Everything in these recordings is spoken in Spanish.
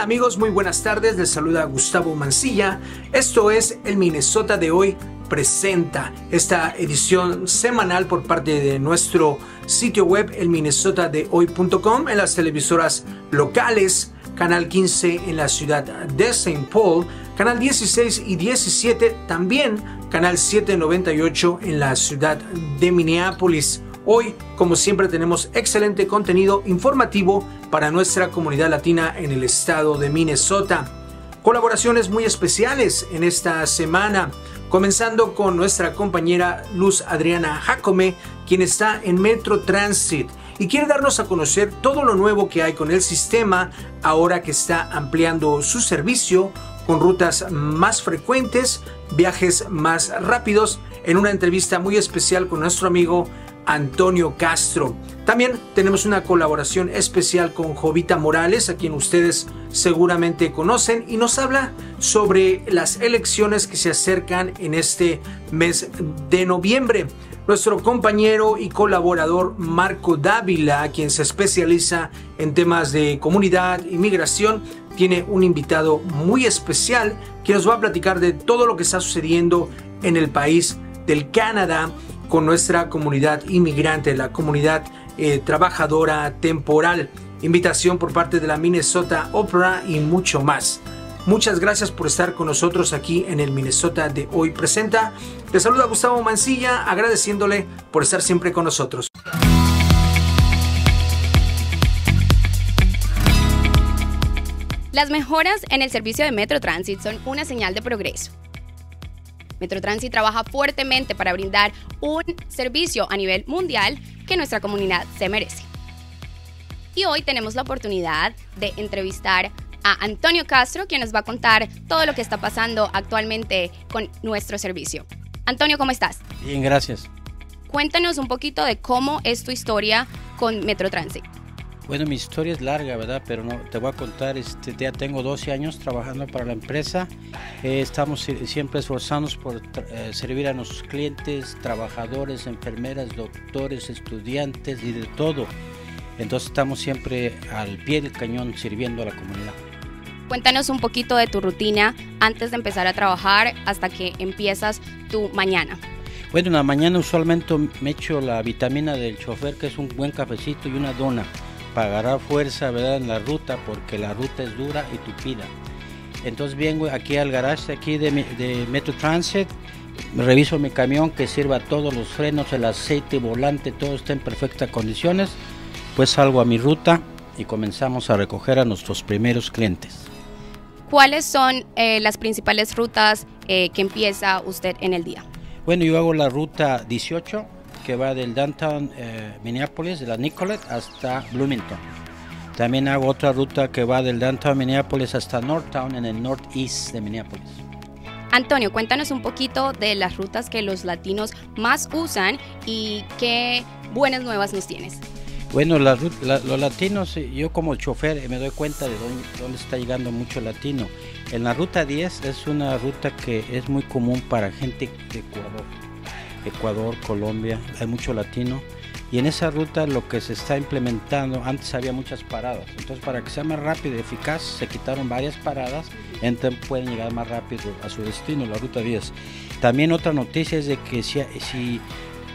amigos? Muy buenas tardes, les saluda Gustavo Mancilla. Esto es el Minnesota de hoy presenta esta edición semanal por parte de nuestro sitio web el hoy.com en las televisoras locales, canal 15 en la ciudad de St. Paul, canal 16 y 17 también, canal 798 en la ciudad de Minneapolis. Hoy, como siempre, tenemos excelente contenido informativo para nuestra comunidad latina en el estado de Minnesota. Colaboraciones muy especiales en esta semana, comenzando con nuestra compañera Luz Adriana Jacome, quien está en Metro Transit y quiere darnos a conocer todo lo nuevo que hay con el sistema ahora que está ampliando su servicio con rutas más frecuentes, viajes más rápidos, en una entrevista muy especial con nuestro amigo Antonio Castro. También tenemos una colaboración especial con Jovita Morales, a quien ustedes seguramente conocen, y nos habla sobre las elecciones que se acercan en este mes de noviembre. Nuestro compañero y colaborador Marco Dávila, quien se especializa en temas de comunidad, inmigración, tiene un invitado muy especial que nos va a platicar de todo lo que está sucediendo en el país del Canadá con nuestra comunidad inmigrante, la comunidad eh, trabajadora temporal. Invitación por parte de la Minnesota Opera y mucho más. Muchas gracias por estar con nosotros aquí en el Minnesota de hoy presenta. Te saluda Gustavo Mancilla agradeciéndole por estar siempre con nosotros. Las mejoras en el servicio de Metro Transit son una señal de progreso. Metrotransit trabaja fuertemente para brindar un servicio a nivel mundial que nuestra comunidad se merece. Y hoy tenemos la oportunidad de entrevistar a Antonio Castro, quien nos va a contar todo lo que está pasando actualmente con nuestro servicio. Antonio, ¿cómo estás? Bien, gracias. Cuéntanos un poquito de cómo es tu historia con Metrotransit. Bueno, mi historia es larga, ¿verdad? Pero no, te voy a contar, este, ya tengo 12 años trabajando para la empresa. Eh, estamos siempre esforzándonos por eh, servir a nuestros clientes, trabajadores, enfermeras, doctores, estudiantes y de todo. Entonces estamos siempre al pie del cañón sirviendo a la comunidad. Cuéntanos un poquito de tu rutina antes de empezar a trabajar hasta que empiezas tu mañana. Bueno, en la mañana usualmente me echo la vitamina del chofer, que es un buen cafecito y una dona pagará fuerza ¿verdad? en la ruta porque la ruta es dura y tupida. Entonces vengo aquí al garage aquí de, de Metro Transit, reviso mi camión que sirva todos los frenos, el aceite, volante, todo está en perfectas condiciones. Pues salgo a mi ruta y comenzamos a recoger a nuestros primeros clientes. ¿Cuáles son eh, las principales rutas eh, que empieza usted en el día? Bueno, yo hago la ruta 18 que va del downtown eh, Minneapolis, de la Nicolette, hasta Bloomington. También hago otra ruta que va del downtown Minneapolis hasta Northtown, en el northeast de Minneapolis. Antonio, cuéntanos un poquito de las rutas que los latinos más usan y qué buenas nuevas nos tienes. Bueno, los latinos, yo como chofer me doy cuenta de dónde, dónde, está llegando mucho latino. En la ruta 10 es una ruta que es muy común para gente de Ecuador Ecuador, Colombia, hay mucho latino. Y en esa ruta lo que se está implementando, antes había muchas paradas, entonces para que sea más rápido y eficaz se quitaron varias paradas, entonces pueden llegar más rápido a su destino, la ruta 10. También otra noticia es de que si, si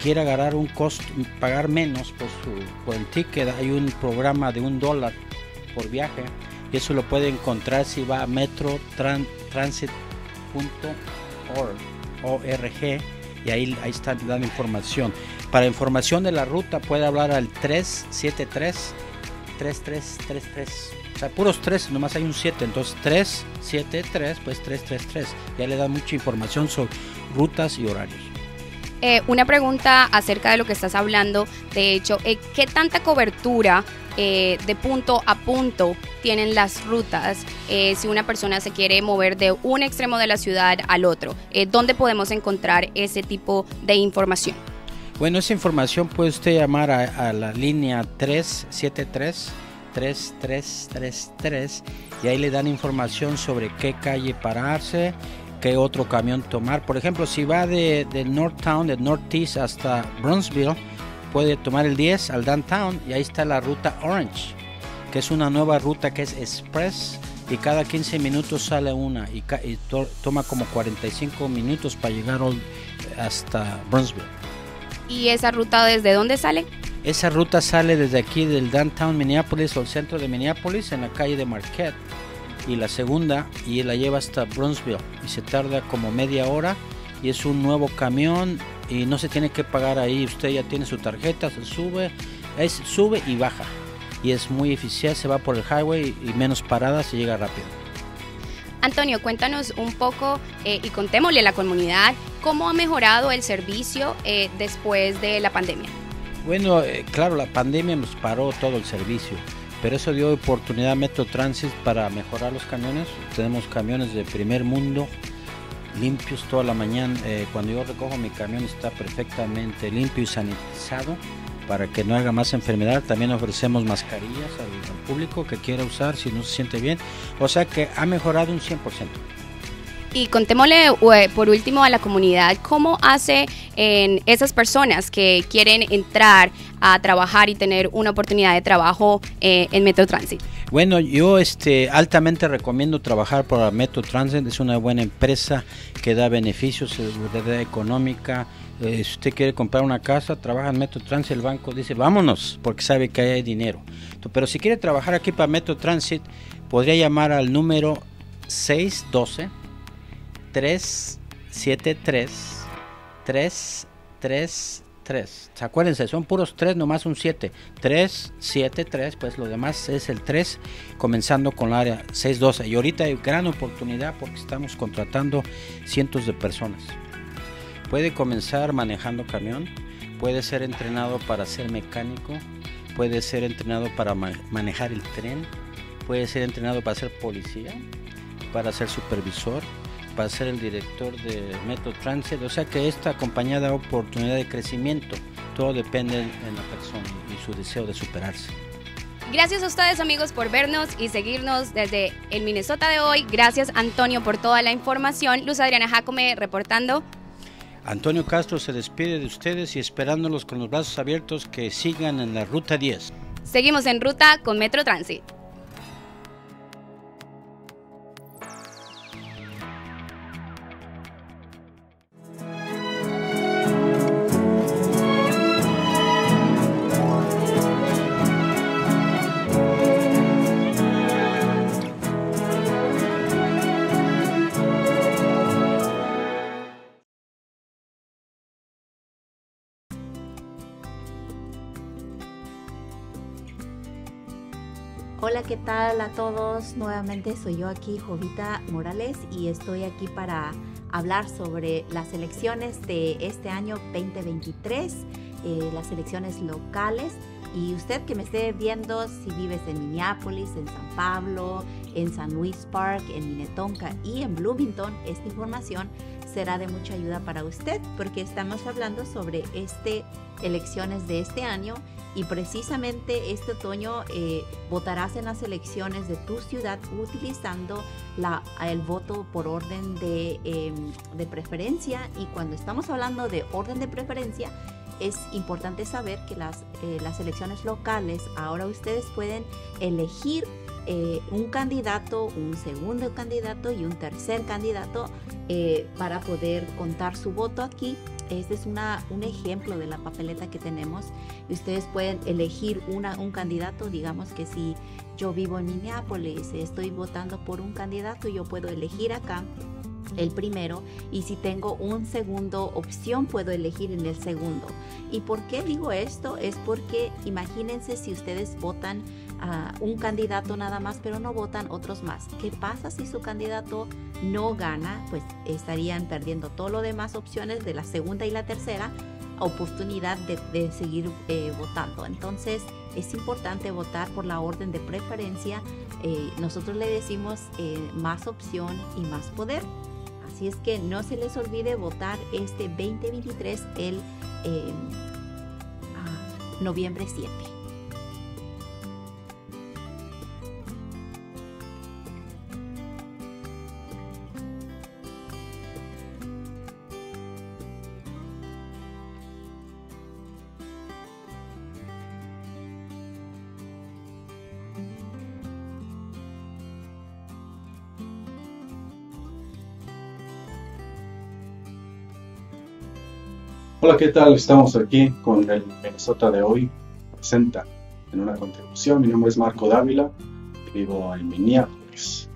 quiere agarrar un costo, pagar menos por, su, por el ticket, hay un programa de un dólar por viaje y eso lo puede encontrar si va a metrotransit.org y ahí, ahí está dando información. Para información de la ruta puede hablar al 373 3333. O sea, puros 3, nomás hay un 7, entonces 373, pues 333. Ya le da mucha información sobre rutas y horarios. Eh, una pregunta acerca de lo que estás hablando. De hecho, eh, ¿qué tanta cobertura eh, de punto a punto tienen las rutas si una persona se quiere mover de un extremo de la ciudad al otro? ¿Dónde podemos encontrar ese tipo de información? Bueno, esa información puede usted llamar a, a la línea 373. 3333 y ahí le dan información sobre qué calle pararse, qué otro camión tomar. Por ejemplo, si va de, de Northtown, de Northeast hasta Bronzeville, puede tomar el 10 al Downtown y ahí está la ruta Orange, que es una nueva ruta que es Express y cada 15 minutos sale una y, toma como 45 minutos para llegar hasta Brunswick. ¿Y esa ruta desde dónde sale? Esa ruta sale desde aquí del downtown Minneapolis o el centro de Minneapolis en la calle de Marquette y la segunda y la lleva hasta Brunswick y se tarda como media hora y es un nuevo camión y no se tiene que pagar ahí, usted ya tiene su tarjeta, se sube, es sube y baja y es muy eficiente, se va por el highway y menos paradas y llega rápido. Antonio, cuéntanos un poco eh, y contémosle a la comunidad cómo ha mejorado el servicio eh, después de la pandemia. Bueno, eh, claro, la pandemia nos paró todo el servicio, pero eso dio oportunidad a Metro Transit para mejorar los camiones. Tenemos camiones de primer mundo, limpios toda la mañana. cuando yo recojo mi camión está perfectamente limpio y sanitizado para que no haga más enfermedad. También ofrecemos mascarillas al, público que quiera usar si no se siente bien. O sea que ha mejorado un 100%. Y contémosle eh, por último a la comunidad cómo hace esas personas que quieren entrar a trabajar y tener una oportunidad de trabajo eh, en Metro Transit. Bueno, yo este, altamente recomiendo trabajar por Metro Transit. Es una buena empresa que da beneficios, seguridad económica, eh, si usted quiere comprar una casa, trabaja en Metro Transit, el banco dice vámonos porque sabe que hay dinero. Pero si quiere trabajar aquí para Metro Transit, podría llamar al número 612 373 333. Acuérdense, son puros 3, nomás un 7. 373, pues lo demás es el 3, comenzando con la área 612. Y ahorita hay gran oportunidad porque estamos contratando cientos de personas. Puede comenzar manejando camión, puede ser entrenado para ser mecánico, puede ser entrenado para manejar el tren, puede ser entrenado para ser policía, para ser supervisor, para ser el director de Metro Transit. O sea que esta compañía da oportunidad de crecimiento. Todo depende de la persona y su deseo de superarse. Gracias a ustedes amigos por vernos y seguirnos desde el Minnesota de hoy. Gracias Antonio por toda la información. Luz Adriana Jacome reportando Antonio Castro se despide de ustedes y esperándolos con los brazos abiertos que sigan en la Ruta 10. Seguimos en ruta con Metro Transit. ¿Qué tal a todos? Nuevamente soy yo aquí, Jovita Morales, y estoy aquí para hablar sobre las elecciones de este año 2023, eh, las elecciones locales. Y usted que me esté viendo, si vives en Minneapolis, en San Pablo, en San Luis Park, en Minnetonka y en Bloomington, esta información será de mucha ayuda para usted porque estamos hablando sobre este elecciones de este año y precisamente este otoño eh, votarás en las elecciones de tu ciudad utilizando el voto por orden de, em, de preferencia y cuando estamos hablando de orden de preferencia es importante saber que las, eh, las elecciones locales ahora ustedes pueden elegir eh, un candidato, un segundo candidato y un tercer candidato para poder contar su voto aquí este es una, un ejemplo de la papeleta que tenemos. Ustedes pueden elegir una, un candidato, digamos que si yo vivo en Minneapolis, estoy votando por un candidato, yo puedo elegir acá el primero y si tengo un segundo opción puedo elegir en el segundo. ¿Y por qué digo esto? Es porque imagínense si ustedes votan a un candidato nada más pero no votan otros más. ¿Qué pasa si su candidato no gana? Pues estarían perdiendo todo lo demás opciones de la segunda y la tercera oportunidad de, seguir eh, votando. Entonces es importante votar por la orden de preferencia. Eh, nosotros le decimos eh, más opción y más poder. Así es que no se les olvide votar este 2023 el eh, ah, noviembre 7. Hola, ¿qué tal? Estamos aquí con el Minnesota de hoy. Presenta en una contribución. Mi nombre es Marco Dávila vivo en Minneapolis.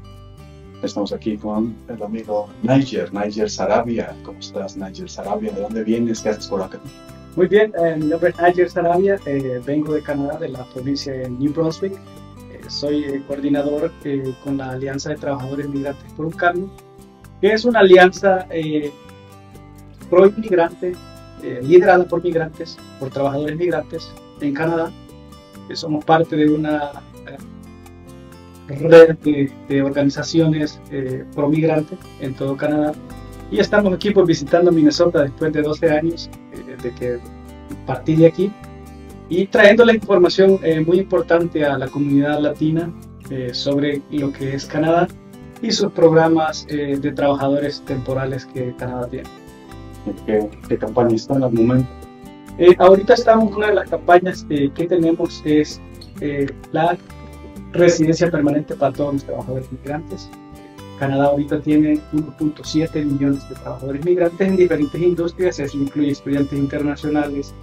Estamos aquí con el amigo Niger, Niger Sarabia. ¿Cómo estás, Niger Sarabia? ¿De dónde vienes? ¿Qué haces por acá? Muy bien, eh, mi nombre es Niger Sarabia, eh, vengo de Canadá, de la provincia de New Brunswick. Eh, soy coordinador con la Alianza de Trabajadores Migrantes por un Cambio, que es una alianza pro-inmigrante eh, liderada por migrantes, por trabajadores migrantes en Canadá. Somos parte de una eh, red de, organizaciones eh, pro migrantes en todo Canadá. Y estamos aquí pues, visitando Minnesota después de 12 años de que partí de aquí y trayendo la información muy importante a la comunidad latina sobre lo que es Canadá y sus programas de trabajadores temporales que Canadá tiene qué, campaña está en el momento? Eh, ahorita estamos, una de las campañas que tenemos es eh, la residencia permanente para todos los trabajadores migrantes. Canadá ahorita tiene 1.7 millones de trabajadores migrantes en diferentes industrias, eso incluye estudiantes internacionales,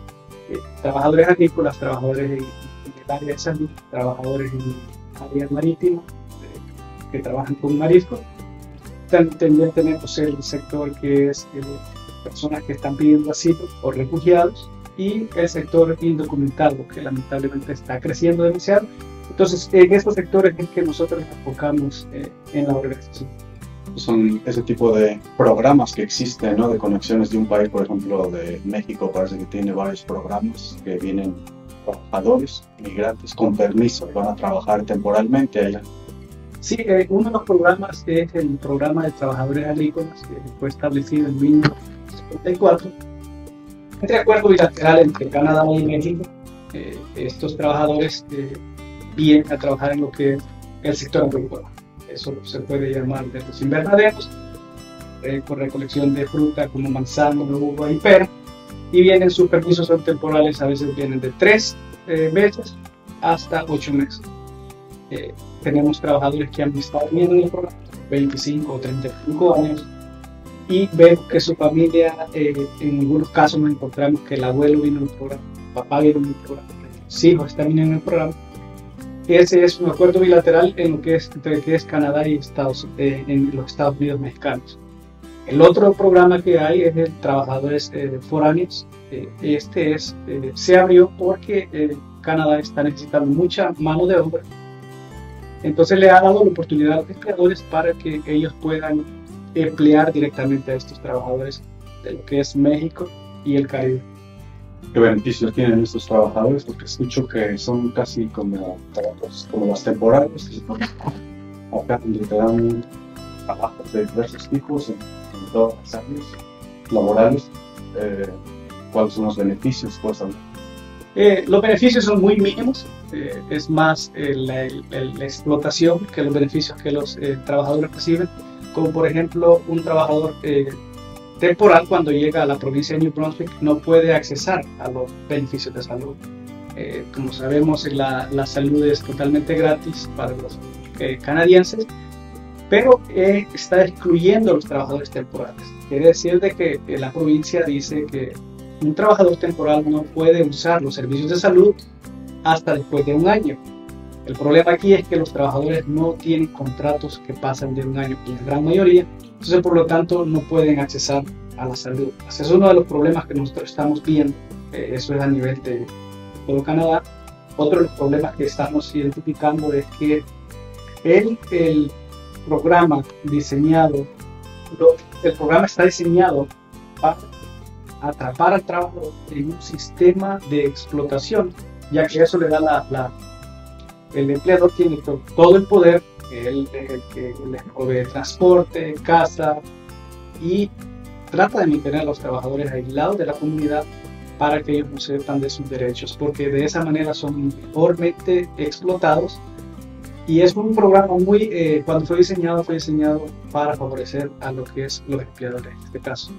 eh, trabajadores agrícolas, trabajadores en, el área de salud, trabajadores en áreas marítimas que trabajan con marisco. También tenemos el sector que es personas que están pidiendo asilo o refugiados y el sector indocumentado que lamentablemente está creciendo demasiado. Entonces, en estos sectores es que nosotros nos enfocamos eh, en la organización. Son ese tipo de programas que existen, ¿no? De conexiones de un país, por ejemplo, de México, parece que tiene varios programas que vienen trabajadores, migrantes con permiso van a trabajar temporalmente allá. Sí, eh, uno de los programas es el programa de trabajadores agrícolas que fue establecido en 1900 entre acuerdo bilateral entre Canadá y México, eh, estos trabajadores eh, vienen a trabajar en lo que es el sector agrícola. Eso se puede llamar de los invernaderos, eh, con recolección de fruta como manzana, uva y pera. Y vienen, sus permisos son temporales, a veces vienen de tres meses hasta ocho meses. tenemos trabajadores que han estado viendo en el programa 25 o 35 años y vemos que su familia, eh, en algunos casos nos encontramos que el abuelo vino el programa, el papá vino el programa, los hijos están en el programa. Ese es un acuerdo bilateral en lo que es, entre que es Canadá y Estados, eh, en los Estados Unidos mexicanos. El otro programa que hay es el Trabajadores eh, Foráneos. este es, se abrió porque Canadá está necesitando mucha mano de obra. Entonces le ha dado la oportunidad a los empleadores para que ellos puedan emplear directamente a estos trabajadores de lo que es México y el Caribe. ¿Qué beneficios tienen estos trabajadores? Porque escucho que son casi como, como las temporales, acá donde te dan trabajos de diversos tipos en, todas las áreas laborales. Eh, ¿Cuáles son los beneficios? Pues, eh, los beneficios son muy mínimos, eh, es más la, la, explotación que los beneficios que los trabajadores reciben como por ejemplo un trabajador eh, temporal cuando llega a la provincia de New Brunswick no puede accesar a los beneficios de salud. Eh, como sabemos, la, la, salud es totalmente gratis para los eh, canadienses, pero está excluyendo a los trabajadores temporales. Quiere decir de que la provincia dice que un trabajador temporal no puede usar los servicios de salud hasta después de un año. El problema aquí es que los trabajadores no tienen contratos que pasan de un año, y la gran mayoría, entonces por lo tanto no pueden accesar a la salud. Ese es uno de los problemas que nosotros estamos viendo, eh, eso es a nivel de todo Canadá. Otro de los problemas que estamos identificando es que el, el programa diseñado, el programa está diseñado para atrapar al trabajador en un sistema de explotación, ya que eso le da la, la el empleador tiene todo el poder, el, el que les provee transporte, casa y trata de mantener a los trabajadores aislados de la comunidad para que ellos no sepan de sus derechos, porque de esa manera son mejormente explotados. Y es un programa muy, eh, cuando fue diseñado, fue diseñado para favorecer a lo que es los empleadores en este caso.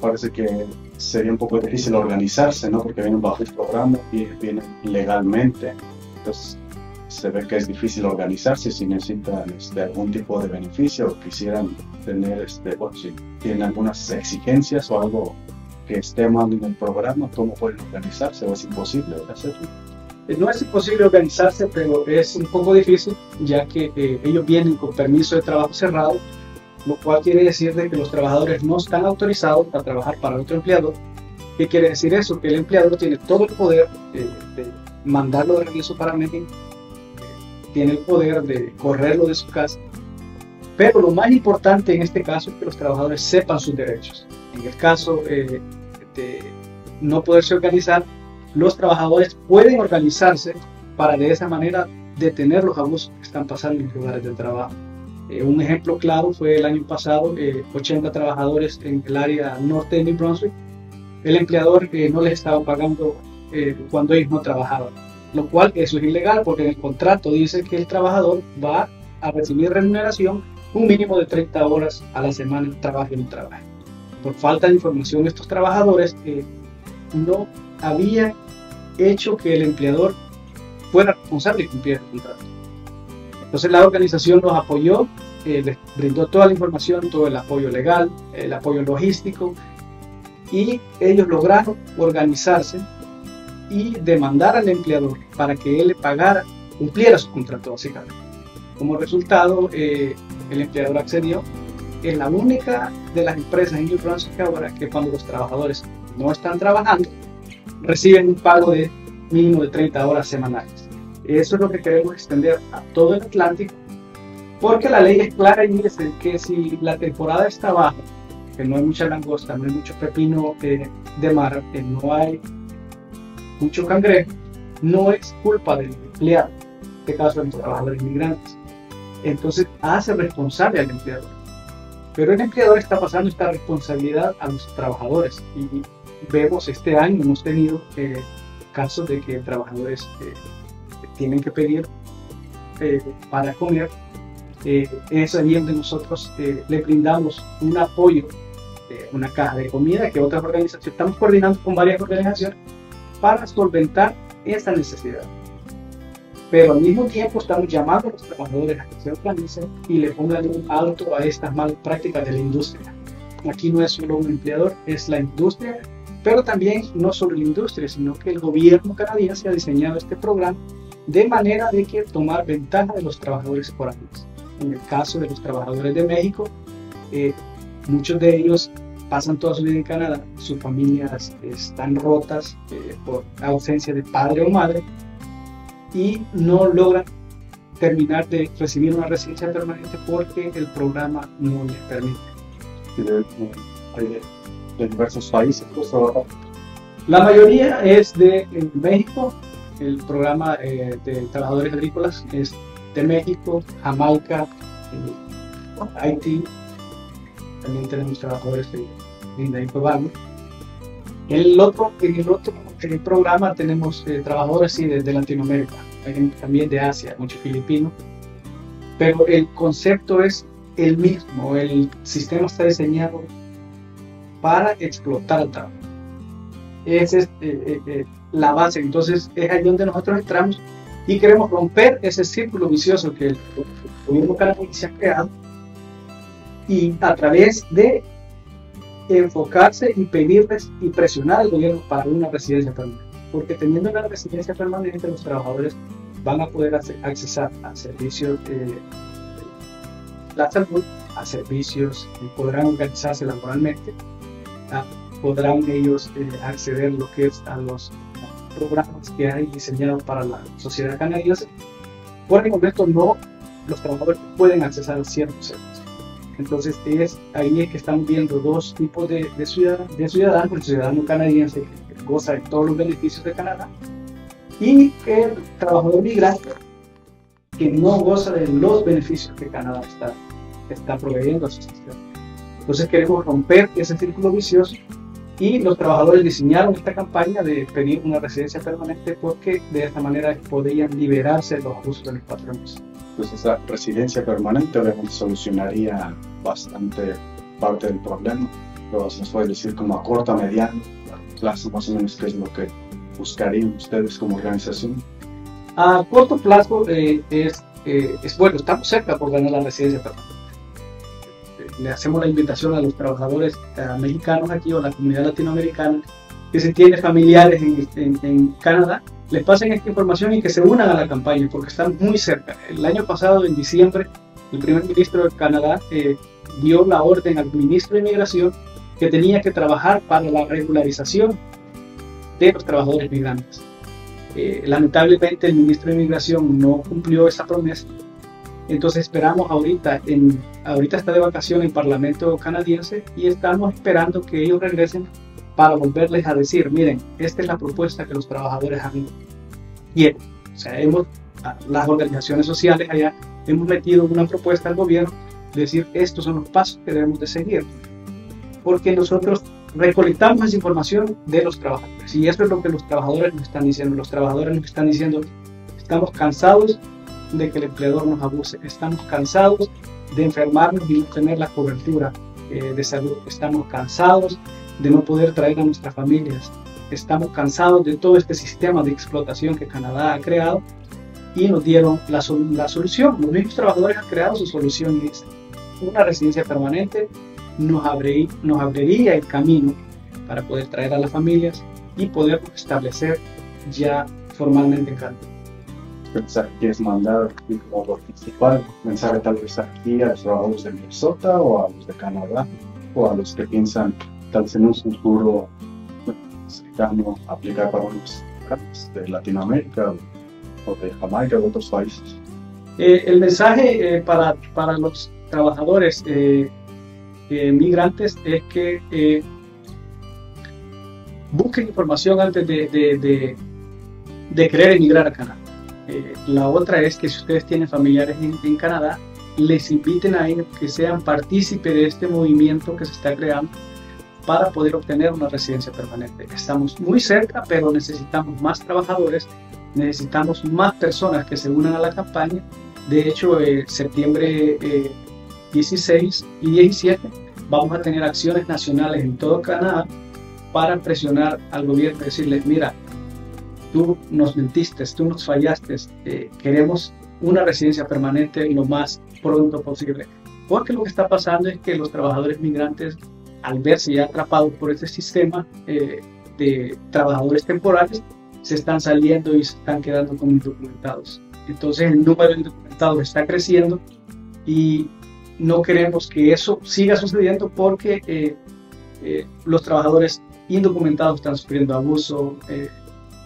Parece que sería un poco difícil organizarse, ¿no? Porque vienen bajo el programa y vienen legalmente. Entonces, se ve que es difícil organizarse si necesitan este, algún tipo de beneficio o quisieran tener, este, o si tienen algunas exigencias o algo que esté mal en el programa, ¿cómo pueden organizarse? ¿O es imposible hacerlo? Eh, no es imposible organizarse, pero es un poco difícil, ya que eh, ellos vienen con permiso de trabajo cerrado, lo cual quiere decir de que los trabajadores no están autorizados a trabajar para otro empleador. ¿Qué quiere decir eso? Que el empleador tiene todo el poder eh, de mandarlo de regreso para México, tiene el poder de correrlo de su casa, pero lo más importante en este caso es que los trabajadores sepan sus derechos. En el caso de no poderse organizar, los trabajadores pueden organizarse para de esa manera detener los abusos que están pasando en los lugares de trabajo. Eh, un ejemplo claro fue el año pasado, 80 eh, trabajadores en el área norte de New Brunswick, el empleador eh, no les estaba pagando cuando ellos no trabajaban, lo cual eso es ilegal porque en el contrato dice que el trabajador va a recibir remuneración un mínimo de 30 horas a la semana en trabajo y no trabajo. Por falta de información, estos trabajadores no había hecho que el empleador fuera responsable de cumplir el contrato. Entonces la organización los apoyó, eh, les brindó toda la información, todo el apoyo legal, el apoyo logístico y ellos lograron organizarse y demandar al empleador para que él pagara, cumpliera su contrato básicamente. Como resultado, eh, el empleador accedió. Es la única de las empresas en New Brunswick ahora que cuando los trabajadores no están trabajando, reciben un pago de mínimo de 30 horas semanales. Eso es lo que queremos extender a todo el Atlántico, porque la ley es clara y dice que si la temporada está baja, que no hay mucha langosta, no hay mucho pepino eh, de mar, que no hay mucho cangrejo, no es culpa del empleado, en este caso de los trabajadores inmigrantes. Entonces hace responsable al empleador. Pero el empleador está pasando esta responsabilidad a los trabajadores y vemos este año, hemos tenido eh, casos de que trabajadores eh, tienen que pedir eh, para comer. es ahí donde nosotros le brindamos un apoyo, una caja de comida que otras organizaciones, estamos coordinando con varias organizaciones para solventar esa necesidad. Pero al mismo tiempo estamos llamando a los trabajadores a que se organicen y le pongan un alto a estas malas prácticas de la industria. Aquí no es solo un empleador, es la industria pero también no solo la industria, sino que el gobierno canadiense ha diseñado este programa de manera de que tomar ventaja de los trabajadores foráneos. En el caso de los trabajadores de México, eh, muchos de ellos pasan toda su vida en Canadá, sus familias están rotas eh, por ausencia de padre o madre y no logran terminar de recibir una residencia permanente porque el programa no les permite de diversos países. La mayoría es de México, el programa eh, de trabajadores agrícolas es de México, Jamaica, eh, Haití, también tenemos trabajadores de Linda y El otro, en el otro el programa tenemos eh, trabajadores sí, de, Latinoamérica, también de Asia, muchos filipinos, pero el concepto es el mismo, el sistema está diseñado para explotar el trabajo. Es eh, eh, eh, la base. Entonces es ahí donde nosotros entramos y queremos romper ese círculo vicioso que el gobierno canadiense ha creado y a través de enfocarse y pedirles y presionar al gobierno para una residencia permanente. Porque teniendo una residencia permanente, los trabajadores van a poder accesar a servicios de la salud, a servicios y podrán organizarse laboralmente podrán ellos eh, acceder lo que es a los programas que hay diseñados para la sociedad canadiense. Por el momento no, los trabajadores pueden acceder a ciertos servicios. Entonces es ahí es que estamos viendo dos tipos de, de, ciudadanos, de ciudadanos, el ciudadano canadiense que goza de todos los beneficios de Canadá y el trabajador migrante que no goza de los beneficios que Canadá está, está proveyendo a su sistema. Entonces queremos romper ese círculo vicioso y los trabajadores diseñaron esta campaña de pedir una residencia permanente porque de esta manera podrían liberarse de los abusos de los patrones. Entonces esa residencia permanente solucionaría bastante parte del problema. Pero nos puede decir como a corto, mediano plazo más o menos qué es lo que buscarían ustedes como organización. A corto plazo eh, es, eh, es bueno, estamos cerca por ganar la residencia permanente le hacemos la invitación a los trabajadores mexicanos aquí o a la comunidad latinoamericana que si tiene familiares en, en, Canadá, les pasen esta información y que se unan a la campaña porque están muy cerca. El año pasado, en diciembre, el primer ministro de Canadá eh, dio la orden al ministro de Inmigración que tenía que trabajar para la regularización de los trabajadores migrantes. Eh, lamentablemente el ministro de Inmigración no cumplió esa promesa. Entonces esperamos ahorita, en, ahorita está de vacación el Parlamento canadiense y estamos esperando que ellos regresen para volverles a decir, miren, esta es la propuesta que los trabajadores han quieren. O sea, hemos, las organizaciones sociales allá hemos metido una propuesta al gobierno de decir, estos son los pasos que debemos de seguir. Porque nosotros recolectamos esa información de los trabajadores. Y eso es lo que los trabajadores nos están diciendo. Los trabajadores nos están diciendo, estamos cansados de que el empleador nos abuse. Estamos cansados de enfermarnos y no tener la cobertura eh, de salud. Estamos cansados de no poder traer a nuestras familias. Estamos cansados de todo este sistema de explotación que Canadá ha creado y nos dieron la, la solución. Los mismos trabajadores han creado su solución y es una residencia permanente nos, nos abriría el camino para poder traer a las familias y poder establecer ya formalmente en Canadá. Pensar que es mandar como principal mensaje tal vez aquí a los trabajadores de Minnesota o a los de Canadá o a los que piensan tal vez en un futuro cercano aplicar para los de Latinoamérica o de Jamaica o de otros países. Eh, el mensaje eh, para, para, los trabajadores eh, migrantes es que busquen información antes de, de, de, querer emigrar a Canadá. La otra es que si ustedes tienen familiares en, Canadá, les inviten a ellos que sean partícipes de este movimiento que se está creando para poder obtener una residencia permanente. Estamos muy cerca, pero necesitamos más trabajadores, necesitamos más personas que se unan a la campaña. De hecho, eh, septiembre 16 eh, y 17 vamos a tener acciones nacionales en todo Canadá para presionar al gobierno y decirles, mira, tú nos mentiste, tú nos fallaste, eh, queremos una residencia permanente lo más pronto posible. Porque lo que está pasando es que los trabajadores migrantes al verse ya atrapados por este sistema eh, de trabajadores temporales, se están saliendo y se están quedando como indocumentados. Entonces el número de indocumentados está creciendo y no queremos que eso siga sucediendo porque eh, eh, los trabajadores indocumentados están sufriendo abuso,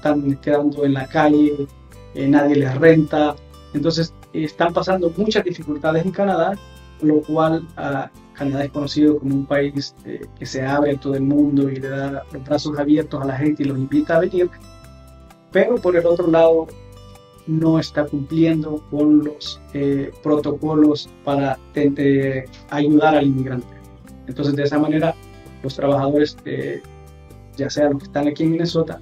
están quedando en la calle, nadie les renta. Entonces están pasando muchas dificultades en Canadá, lo cual uh, Canadá es conocido como un país eh, que se abre a todo el mundo y le da los brazos abiertos a la gente y los invita a venir, pero por el otro lado no está cumpliendo con los eh, protocolos para ayudar al inmigrante. Entonces de esa manera los trabajadores, eh, ya sea los que están aquí en Minnesota,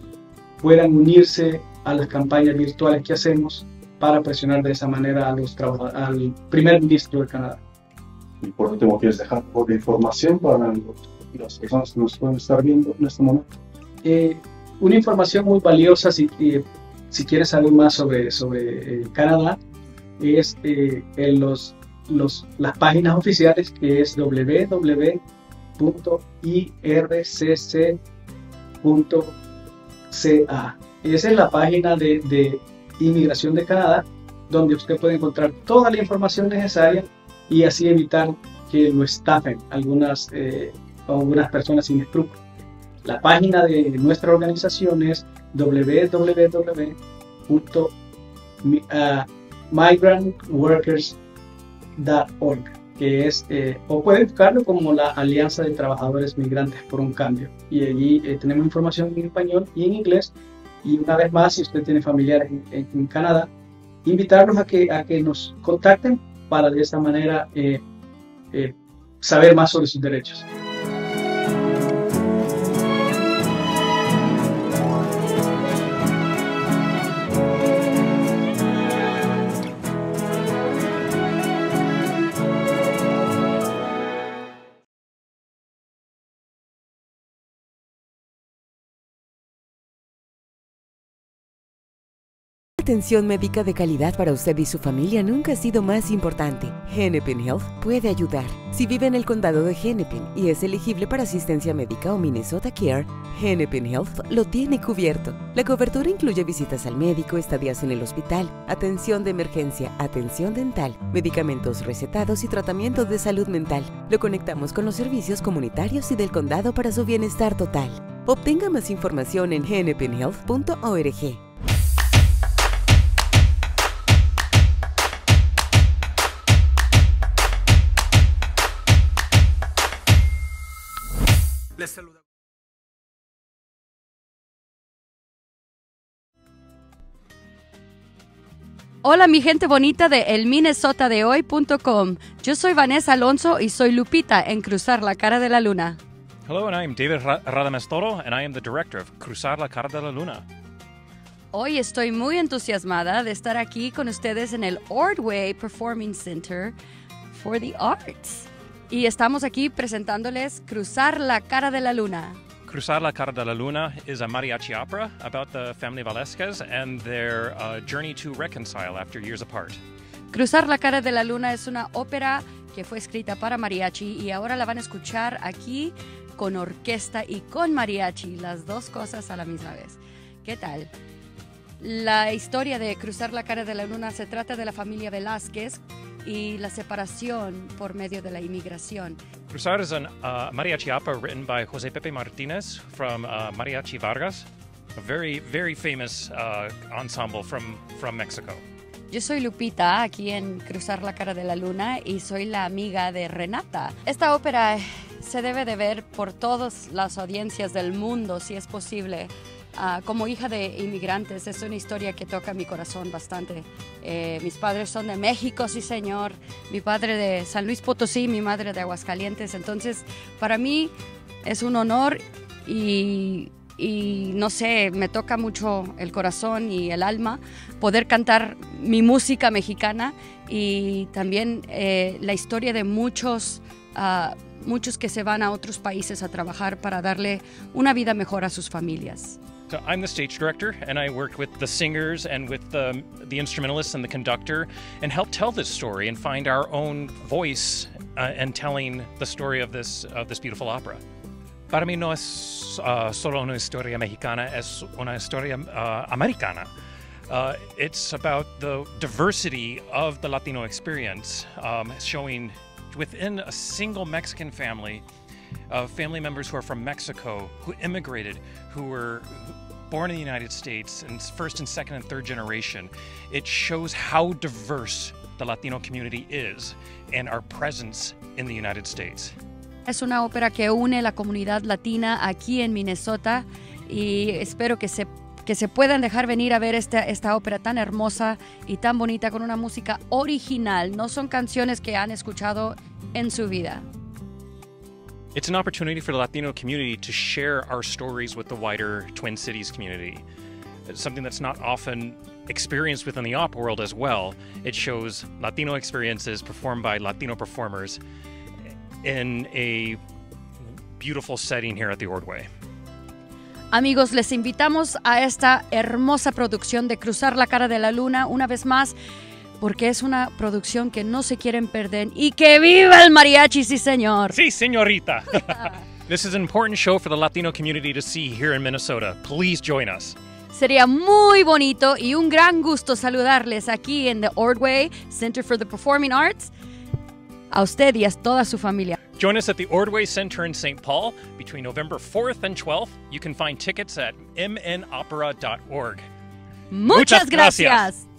puedan unirse a las campañas virtuales que hacemos para presionar de esa manera a los al primer ministro de Canadá. Y por último, ¿quieres dejar de información para las personas que nos pueden estar viendo en este momento? Eh, una información muy valiosa, si, si quieres saber más sobre, sobre eh, Canadá, es eh, en los, los, las páginas oficiales que es www.ircc.ca. Esa es la página de, de inmigración de Canadá, donde usted puede encontrar toda la información necesaria y así evitar que lo estafen algunas, eh, algunas personas sin escrúpulos. La página de nuestra organización es www.migrantworkers.org, que es, eh, o pueden buscarlo como la Alianza de Trabajadores Migrantes por un Cambio. Y allí eh, tenemos información en español y en inglés. Y una vez más, si usted tiene familiares en, Canadá, invitarlos a que, a que nos contacten para de esta manera eh, saber más sobre sus derechos. Atención médica de calidad para usted y su familia nunca ha sido más importante. Hennepin Health puede ayudar. Si vive en el condado de Hennepin y es elegible para asistencia médica o Minnesota Care, Hennepin Health lo tiene cubierto. La cobertura incluye visitas al médico, estadías en el hospital, atención de emergencia, atención dental, medicamentos recetados y tratamientos de salud mental. Lo conectamos con los servicios comunitarios y del condado para su bienestar total. Obtenga más información en hennepinhealth.org. Les saluda. Hola mi gente bonita de elminnesotadehoy.com. Yo soy Vanessa Alonso y soy Lupita en Cruzar la Cara de la Luna. Hello, and I am David Ra- Radames Toro, and I am the director of Cruzar la Cara de la Luna. Hoy estoy muy entusiasmada de estar aquí con ustedes en el Ordway Performing Center for the Arts. Y estamos aquí presentándoles Cruzar la Cara de la Luna. Cruzar la Cara de la Luna is a mariachi opera about the family Valesquez and their uh, journey to reconcile after years apart. Cruzar la Cara de la Luna es una ópera que fue escrita para mariachi y ahora la van a escuchar aquí con orquesta y con mariachi, las dos cosas a la misma vez. ¿Qué tal? La historia de Cruzar la Cara de la Luna se trata de la familia Velázquez y la separación por medio de la inmigración. Cruzar is a uh, mariachi opera written by Jose Pepe Martinez from uh, Mariachi Vargas, a very, very famous uh, ensemble from, from Mexico. Yo soy Lupita, aquí en Cruzar la Cara de la Luna, y soy la amiga de Renata. Esta ópera se debe de ver por todas las audiencias del mundo, si es posible. Ah, como hija de inmigrantes, es una historia que toca mi corazón bastante. Eh, mis padres son de México, sí señor. Mi padre de San Luis Potosí, mi madre de Aguascalientes. Entonces, para mí es un honor y, no sé, me toca mucho el corazón y el alma poder cantar mi música mexicana y también eh, la historia de muchos, ah, muchos que se van a otros países a trabajar para darle una vida mejor a sus familias. So I'm the stage director, and I worked with the singers and with the, the instrumentalists and the conductor, and help tell this story and find our own voice uh, telling the story of this of this beautiful opera. Para mí no es uh, solo una historia mexicana, es una historia uh, americana. Uh, it's about the diversity of the Latino experience, um, showing within a single Mexican family of family members who are from Mexico, who immigrated, who were born in the United States, and first and second and third generation. It shows how diverse the Latino community is and our presence in the United States. Es una ópera que une la comunidad latina aquí en Minnesota y espero que se, que se puedan dejar venir a ver esta, esta ópera tan hermosa y tan bonita con una música original. No son canciones que han escuchado en su vida. It's an opportunity for the Latino community to share our stories with the wider Twin Cities community. It's something that's not often experienced within the opera world as well. It shows Latino experiences performed by Latino performers in a beautiful setting here at the Ordway. Amigos, les invitamos a esta hermosa producción de Cruzar la Cara de la Luna una vez más, porque es una producción que no se quieren perder y que viva el mariachi, sí señor. Sí, señorita. this is an important show for the Latino community to see here in Minnesota. Please join us. Sería muy bonito y un gran gusto saludarles aquí en The Ordway Center for the Performing Arts. A usted y a toda su familia. Join us at the Ordway Center in St. Paul between November 4th and 12th. You can find tickets at mnopera.org. Muchas Muchas gracias. gracias.